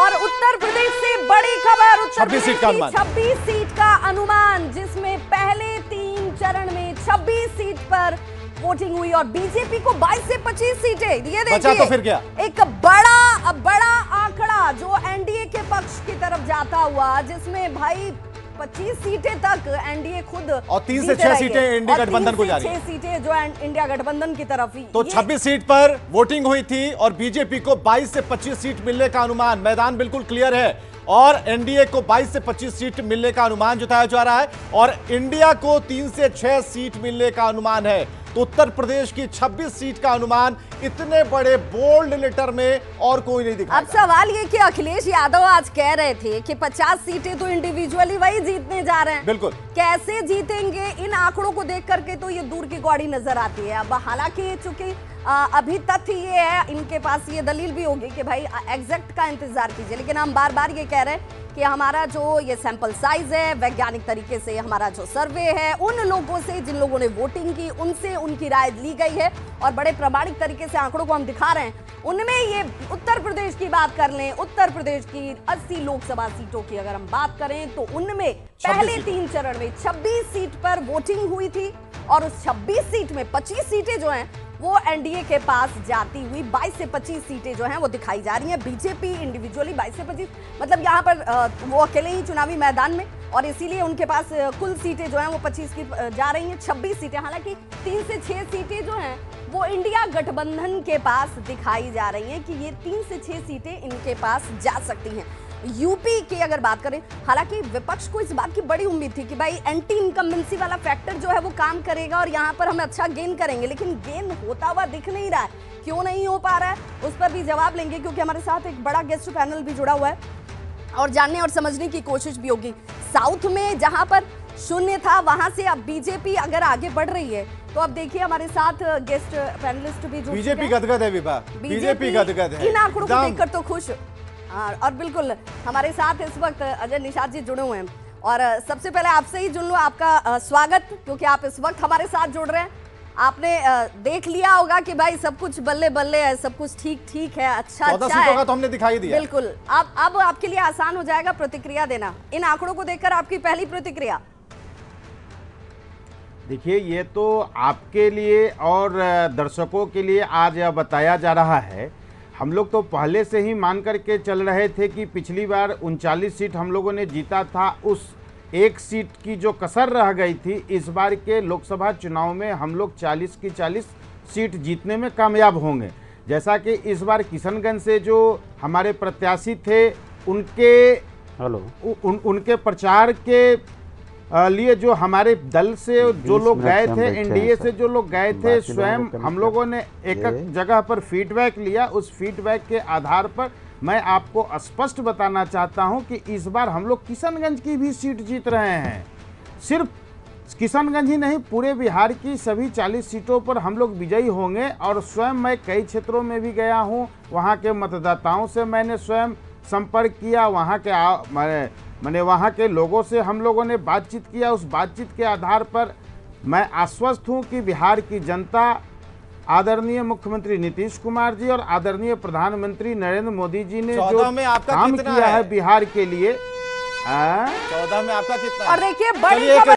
और उत्तर प्रदेश से बड़ी खबर उत्तर 26 सीट का प्रदेश। 26 सीट का अनुमान जिसमें पहले तीन चरण में 26 सीट पर वोटिंग हुई और बीजेपी को 22 से 25 सीटें ये देखिए तो फिर क्या? एक बड़ा बड़ा आंकड़ा जो एनडीए के पक्ष की तरफ़ जाता हुआ जिसमें भाई 25 सीटें तक एनडीए खुद और तीन से छह सीटें इंडिया गठबंधन को जा रही छह सीटें जो इंडिया गठबंधन की तरफ़ ही। तो ये- 26 सीट पर वोटिंग हुई थी और बीजेपी को 22 से 25 सीट मिलने का अनुमान मैदान बिल्कुल क्लियर है। और एनडीए को 22 से 25 सीट मिलने का अनुमान जताया जा रहा है और इंडिया को तीन से छह सीट मिलने का अनुमान है। तो उत्तर प्रदेश की 26 सीट का अनुमान इतने बड़े बोल्ड लेटर में और कोई नहीं दिखा अब सवाल ये कि अखिलेश यादव आज कह रहे थे कि 50 सीटें तो इंडिविजुअली वही जीतने जा रहे हैं। बिल्कुल। कैसे जीतेंगे इन आंकड़ों को देख करके तो ये दूर की गौड़ी नज़र आती है। अब हालाँकि चूँकि अभी तथ्य ये है इनके पास ये दलील भी होगी कि भाई एग्जैक्ट का इंतज़ार कीजिए। लेकिन हम बार बार ये कह रहे हैं कि हमारा जो ये सैंपल साइज़ है वैज्ञानिक तरीके से हमारा जो सर्वे है उन लोगों से जिन लोगों ने वोटिंग की उनसे उनकी राय ली गई है और बड़े प्रमाणिक तरीके से आंकड़ों को हम दिखा रहे हैं। उनमें ये उत्तर प्रदेश की बात कर लें उत्तर प्रदेश की 80 लोकसभा सीटों की अगर हम बात करें तो उनमें पहले तीन चरण में 26 सीट पर वोटिंग हुई थी और उस 26 सीट में 25 सीटें जो हैं वो एनडीए के पास जाती हुई 22 से 25 सीटें जो हैं वो दिखाई जा रही हैं। बीजेपी इंडिविजुअली 22 से 25 मतलब यहाँ पर वो अकेले ही चुनावी मैदान में, और इसीलिए उनके पास कुल सीटें जो हैं वो 25 की जा रही हैं 26 सीटें। हालाँकि तीन से छः सीटें जो हैं वो इंडिया गठबंधन के पास दिखाई जा रही हैं कि ये तीन से छः सीटें इनके पास जा सकती हैं। यूपी की अगर बात करें हालाँकि विपक्ष को इस बात की बड़ी उम्मीद थी कि भाई एंटी इनकम्बेंसी वाला फैक्टर जो है वो काम करेगा और यहाँ पर हम अच्छा गेन करेंगे लेकिन गेन होता हुआ दिख नहीं रहा है। क्यों नहीं हो पा रहा है? उस पर भी जवाब लेंगे क्योंकि हमारे साथ एक बड़ा गेस्ट पैनल भी जुड़ा हुआ है और जानने और समझने की कोशिश भी होगी। साउथ में जहाँ पर शून्य था वहाँ से अब बीजेपी अगर आगे बढ़ रही है तो अब देखिए हमारे साथ गेस्ट पैनलिस्ट भी बीजेपी गदगद है विभा। बीजेपी गदगद है। इन आंकड़ों को देखकर तो खुश हाँ, और बिल्कुल हमारे साथ इस वक्त अजय निषाद जी जुड़े हुए हैं। और सबसे पहले आपसे ही जुड़ लूँ आपका स्वागत क्योंकि आप इस वक्त हमारे साथ जुड़ रहे हैं। आपने देख लिया होगा कि भाई सब कुछ बल्ले बल्ले है सब कुछ ठीक ठीक है अच्छा अच्छा है। तो हमने दिखाई दिया। बिल्कुल। अब अब आपके लिए आसान हो जाएगा प्रतिक्रिया देना। इन आंकड़ों को देखकर आपकी पहली प्रतिक्रिया। देखिए ये तो आपके लिए और दर्शकों के लिए आज बताया जा रहा है हम लोग तो पहले से ही मान करके चल रहे थे कि पिछली बार उनचालीस सीट हम लोगों ने जीता था। उस एक सीट की जो कसर रह गई थी इस बार के लोकसभा चुनाव में हम लोग 40 की 40 सीट जीतने में कामयाब होंगे। जैसा कि इस बार किशनगंज से जो हमारे प्रत्याशी थे उनके हेलो। उन, उनके प्रचार के लिए जो हमारे दल से जो लोग गए थे एनडीए से जो लोग गए थे स्वयं हम लोगों ने एक एक जगह पर फीडबैक लिया। उस फीडबैक के आधार पर मैं आपको स्पष्ट बताना चाहता हूँ कि इस बार हम लोग किशनगंज की भी सीट जीत रहे हैं। सिर्फ़ किशनगंज ही नहीं पूरे बिहार की सभी 40 सीटों पर हम लोग विजयी होंगे और स्वयं मैं कई क्षेत्रों में भी गया हूँ। वहाँ के मतदाताओं से मैंने स्वयं संपर्क किया वहाँ के आ- मैंने वहाँ के लोगों से हम लोगों ने बातचीत किया। उस बातचीत के आधार पर मैं आश्वस्त हूँ कि बिहार की जनता आदरणीय मुख्यमंत्री नीतीश कुमार जी और आदरणीय प्रधानमंत्री नरेंद्र मोदी जी ने जो में आपका काम कितना किया है? है बिहार के लिए चौदह में आपका कितना और देखिए बड़ी